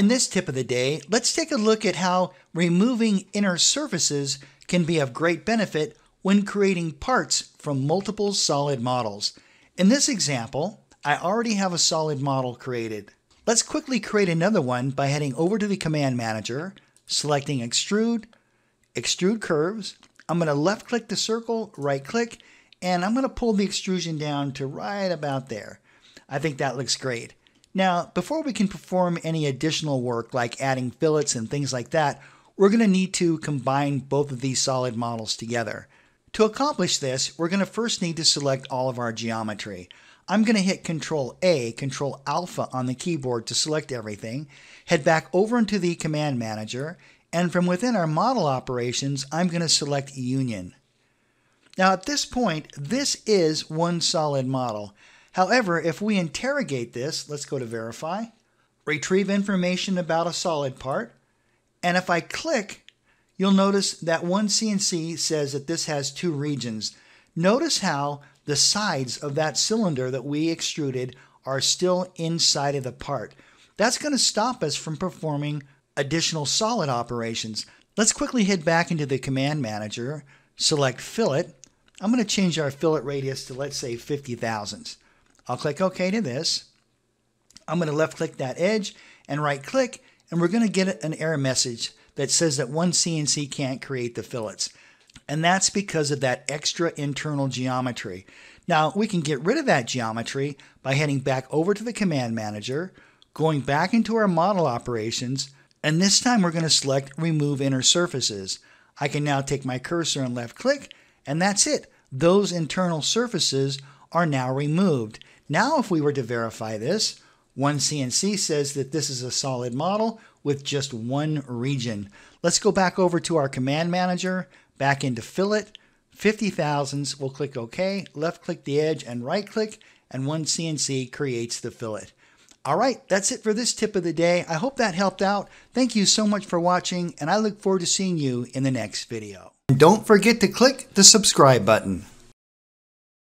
In this tip of the day, let's take a look at how removing inner surfaces can be of great benefit when creating parts from multiple solid models. In this example, I already have a solid model created. Let's quickly create another one by heading over to the Command Manager, selecting Extrude, Extrude Curves. I'm going to left click the circle, right click, and I'm going to pull the extrusion down to right about there. I think that looks great. Now, before we can perform any additional work like adding fillets and things like that, we're going to need to combine both of these solid models together. To accomplish this, we're going to first need to select all of our geometry. I'm going to hit Control A, Control Alpha on the keyboard to select everything, head back over into the Command Manager, and from within our model operations, I'm going to select Union. Now at this point, this is one solid model. However, if we interrogate this, let's go to verify, retrieve information about a solid part, and if I click, you'll notice that OneCNC says that this has two regions. Notice how the sides of that cylinder that we extruded are still inside of the part. That's going to stop us from performing additional solid operations. Let's quickly head back into the command manager, select fillet. I'm going to change our fillet radius to let's say 50 thousandths. I'll click OK to this. I'm going to left click that edge and right click, and we're going to get an error message that says that OneCNC can't create the fillets. And that's because of that extra internal geometry. Now, we can get rid of that geometry by heading back over to the command manager, going back into our model operations, and this time we're going to select remove inner surfaces. I can now take my cursor and left click, and that's it. Those internal surfaces are now removed. Now, if we were to verify this, OneCNC says that this is a solid model with just one region. Let's go back over to our command manager, back into fillet, 50 thousandths, we'll click OK, left click the edge and right click, and OneCNC creates the fillet. All right, that's it for this tip of the day. I hope that helped out. Thank you so much for watching, and I look forward to seeing you in the next video. And don't forget to click the subscribe button.